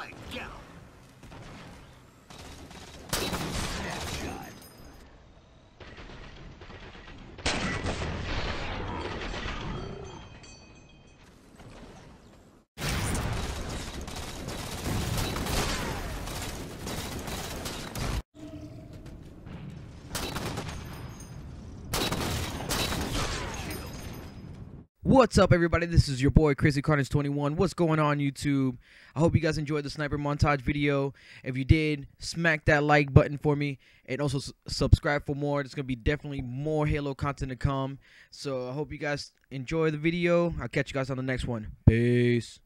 flank. Get What's up, everybody? This is your boy Krazy Carnage 21. What's going on, YouTube? I hope you guys enjoyed the sniper montage video. If you did, smack that like button for me, and also subscribe for more. There's gonna be definitely more Halo content to come. So I hope you guys enjoy the video. I'll catch you guys on the next one. Peace.